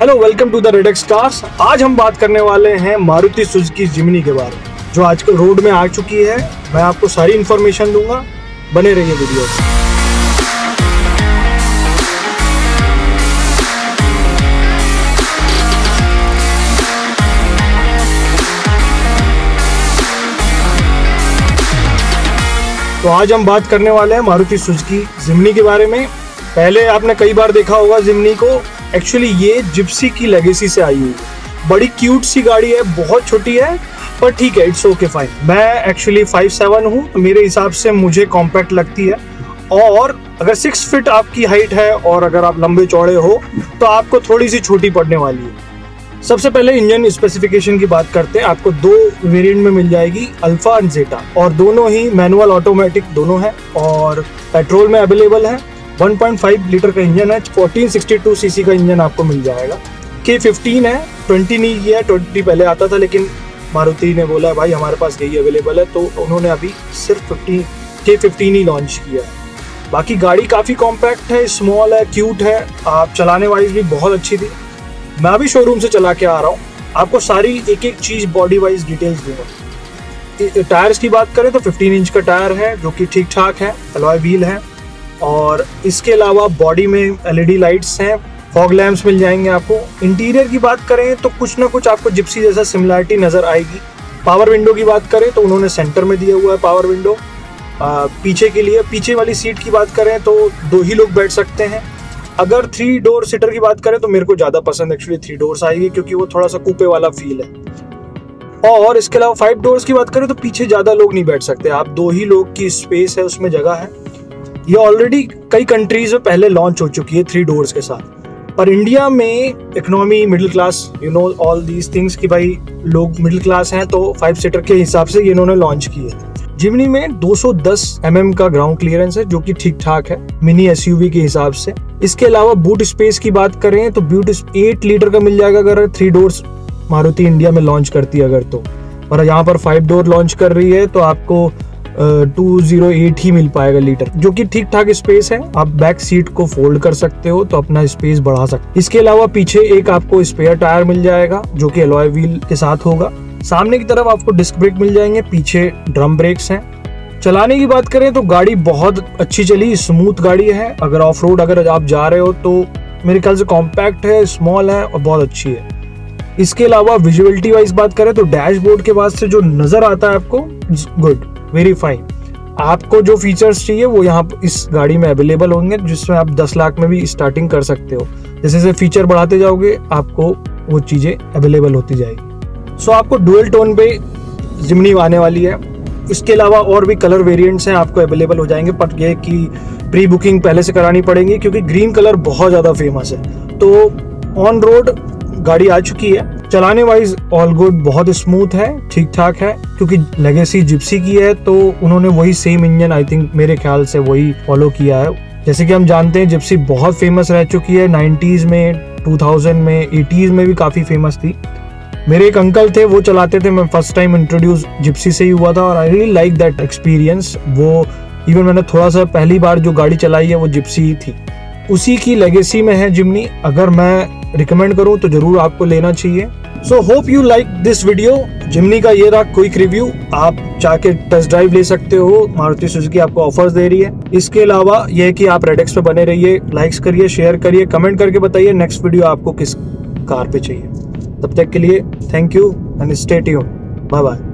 Hello welcome to the Redex cars आज हम बात करने वाले हैं मारुति सुजुकी जिमनी के बारे में, जो आजकल रोड में आ चुकी है। मैं आपको सारी इन्फॉर्मेशन दूँगा। बने रहिए वीडियो तो आज हम बात करने वाले हैं मारुति सुजुकी जिमनी के बारे में। पहले आपने कई बार देखा होगा जिमनी को। एक्चुअली ये जिप्सी की लेगेसी से आई हुई। है बड़ी क्यूट सी गाड़ी है, बहुत छोटी है, पर ठीक है इट्स ओके फाइन मैं एक्चुअली फाइव सेवन हूँ तो मेरे हिसाब से मुझे कॉम्पैक्ट लगती है। और अगर सिक्स फिट आपकी हाइट है, और अगर आप लंबे चौड़े हो तो आपको थोड़ी सी छोटी पड़ने वाली है। सबसे पहले इंजन स्पेसिफिकेशन की बात करते हैं। आपको दो वेरिएंट में मिल जाएगी अल्फ़ा एंड जेटा और दोनों ही मैनुअल ऑटोमेटिक दोनों है, और पेट्रोल में अवेलेबल है। 1.5 लीटर का इंजन है 1462 सीसी का इंजन आपको मिल जाएगा। के फिफ्टीन है 20 नहीं किया है 20 पहले आता था, लेकिन मारुति ने बोला, भाई, हमारे पास यही अवेलेबल है। तो उन्होंने अभी सिर्फ़ 15 के फिफ्टीन ही लॉन्च किया है। बाकी गाड़ी काफ़ी कॉम्पैक्ट है स्मॉल है क्यूट है, आप चलाने वाइज भी बहुत अच्छी थी। मैं अभी शोरूम से चला के आ रहा हूँ। आपको सारी एक एक चीज़ बॉडी वाइज डिटेल्स दूँगा। टायर्स की बात करें तो 15 इंच का टायर है, जो कि ठीक ठाक है अलॉय व्हील है। और इसके अलावा बॉडी में एलईडी लाइट्स हैं फॉग लैम्प्स मिल जाएँगे आपको। इंटीरियर की बात करें तो कुछ ना कुछ आपको जिप्सी जैसा सिमिलरिटी नज़र आएगी। पावर विंडो की बात करें तो उन्होंने सेंटर में दिया हुआ है पावर विंडो आ, पीछे के लिए पीछे वाली सीट की बात करें तो दो ही लोग बैठ सकते हैं। अगर थ्री डोर सीटर की बात करें तो मेरे को ज़्यादा पसंद एक्चुअली थ्री डोर्स आएगी क्योंकि वो थोड़ा सा कूपे वाला फील है। और इसके अलावा फाइव डोर्स की बात करें तो पीछे ज़्यादा लोग नहीं बैठ सकते। आप दो ही लोग की स्पेस है उसमें जगह है। ये ऑलरेडी कई कंट्रीज़ में पहले लॉन्च हो चुकी है थ्री डोर्स के साथ। पर इंडिया में economy middle class you know all these things कि भाई लोग मिडिल क्लास हैं तो फाइव सीटर के हिसाब से ये इन्होंने लॉन्च की है। जिमनी में 210 mm का ग्राउंड क्लियरेंस है, जो कि ठीक ठाक है मिनी एस के हिसाब से। इसके अलावा बूट स्पेस की बात करें तो बूट एट लीटर का मिल जाएगा अगर थ्री डोर्स मारुति इंडिया में लॉन्च करती है अगर तो। और यहाँ पर फाइव डोर लॉन्च कर रही है तो आपको टू ज़ीरो एट ही मिल पाएगा लीटर, जो कि ठीक ठाक स्पेस है। आप बैक सीट को फोल्ड कर सकते हो तो अपना स्पेस बढ़ा सकते इसके अलावा पीछे एक आपको स्पेयर टायर मिल जाएगा, जो कि अलॉय व्हील के साथ होगा। सामने की तरफ़ आपको डिस्क ब्रेक मिल जाएँगे, पीछे ड्रम ब्रेक्स हैं। चलाने की बात करें तो गाड़ी बहुत अच्छी चली स्मूथ गाड़ी है। अगर ऑफ़ रोड अगर आप जा रहे हो तो मेरे ख्याल से कॉम्पैक्ट है स्मॉल है और बहुत अच्छी है। इसके अलावा विजुअलिटी वाइज बात करें तो डैशबोर्ड के बाद से जो नज़र आता है आपको गुड वेरी फाइन आपको जो फीचर्स चाहिए वो यहाँ इस गाड़ी में अवेलेबल होंगे जिसमें आप 10 लाख में भी स्टार्टिंग कर सकते हो। जैसे जैसे फीचर बढ़ाते जाओगे आपको वो चीज़ें अवेलेबल होती जाएगी। सो so, आपको डुअल टोन पे जिमनी आने वाली है। इसके अलावा और भी कलर वेरिएंट्स हैं आपको अवेलेबल हो जाएँगे पर यह कि प्री बुकिंग पहले से करानी पड़ेगी क्योंकि ग्रीन कलर बहुत ज़्यादा फ़ेमस है। तो ऑन रोड गाड़ी आ चुकी है। चलाने वाइज ऑल गुड बहुत स्मूथ है ठीक ठाक है, क्योंकि लेगेसी जिप्सी की है तो उन्होंने वही सेम इंजन आई थिंक मेरे ख्याल से वही फॉलो किया है। जैसे कि हम जानते हैं जिप्सी बहुत फ़ेमस रह चुकी है नाइन्टीज में 2000 में एटीज में भी काफ़ी फ़ेमस थी। मेरे एक अंकल थे, वो चलाते थे, मैं फ़र्स्ट टाइम इंट्रोड्यूस जिप्सी से ही हुआ था, और I really like that experience वो इवन मैंने थोड़ा सा पहली बार जो गाड़ी चलाई है, वो जिप्सी ही थी। उसी की लेगेसी में है जिमनी अगर मैं रिकमेंड करूँ तो ज़रूर आपको लेना चाहिए। So hope you like this video Jimny का ये रहा क्विक रिव्यू आप जाके टेस्ट ड्राइव ले सकते हो। मारुति सुजुकी आपको ऑफर्स दे रही है। इसके अलावा यह कि आप रेडेक्स पे बने रहिए लाइक्स करिए शेयर करिए कमेंट करके बताइए नेक्स्ट वीडियो आपको किस कार पे चाहिए। तब तक के लिए thank you and stay tune bye bye